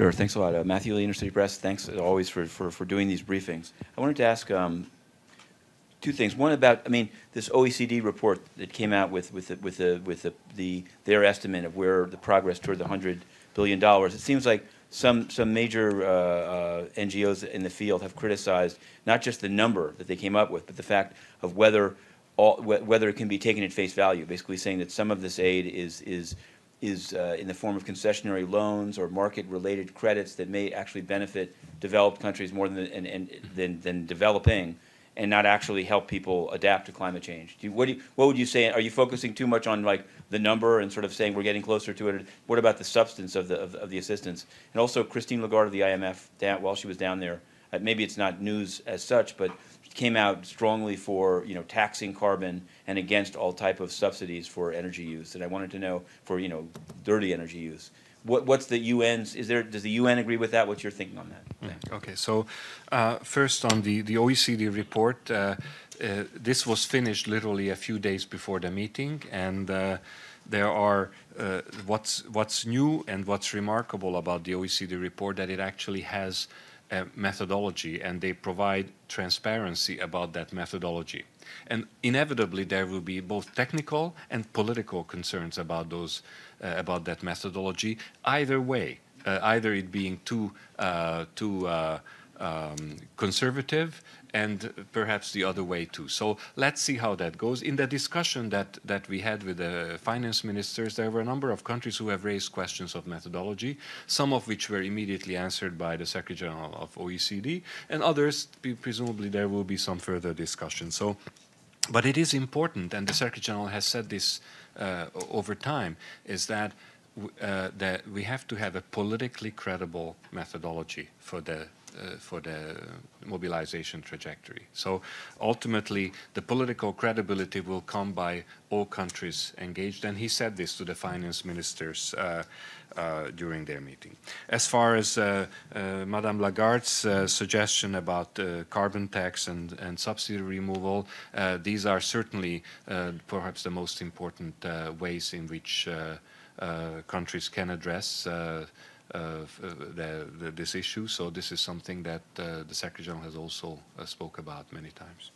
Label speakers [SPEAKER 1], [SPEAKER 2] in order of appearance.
[SPEAKER 1] Sure. Thanks a lot. Uh, Matthew Lee, City Press. Thanks always for, for, for doing these briefings. I wanted to ask um, two things. One about, I mean, this OECD report that came out with with the, with the with the, the their estimate of where the progress toward the hundred billion dollars. It seems like some some major uh, uh, NGOs in the field have criticized not just the number that they came up with, but the fact of whether all, wh whether it can be taken at face value. Basically, saying that some of this aid is is is uh, in the form of concessionary loans or market-related credits that may actually benefit developed countries more than and, and, than, than developing and not actually help people adapt to climate change. Do you, what, do you, what would you say? Are you focusing too much on like the number and sort of saying we're getting closer to it? What about the substance of the, of, of the assistance? And also Christine Lagarde of the IMF, while she was down there, uh, maybe it's not news as such, but came out strongly for you know taxing carbon and against all type of subsidies for energy use. And I wanted to know for you know dirty energy use. What, what's the UN's? Is there? Does the UN agree with that? What's your thinking on that?
[SPEAKER 2] Mm, okay, so uh, first on the the OECD report, uh, uh, this was finished literally a few days before the meeting, and uh, there are uh, what's what's new and what's remarkable about the OECD report that it actually has methodology and they provide transparency about that methodology. And inevitably there will be both technical and political concerns about those uh, about that methodology either way, uh, either it being too uh, too uh, um, conservative and perhaps the other way too. So let's see how that goes. In the discussion that, that we had with the finance ministers, there were a number of countries who have raised questions of methodology, some of which were immediately answered by the Secretary General of OECD, and others, presumably there will be some further discussion. So, but it is important, and the Secretary General has said this uh, over time, is that uh, that we have to have a politically credible methodology for the uh, for the mobilization trajectory. So ultimately, the political credibility will come by all countries engaged, and he said this to the finance ministers uh, uh, during their meeting. As far as uh, uh, Madame Lagarde's uh, suggestion about carbon tax and, and subsidy removal, these are certainly perhaps the most important ways in which countries can address the, the, this issue. So this is something that uh, the Secretary General has also uh, spoke about many times.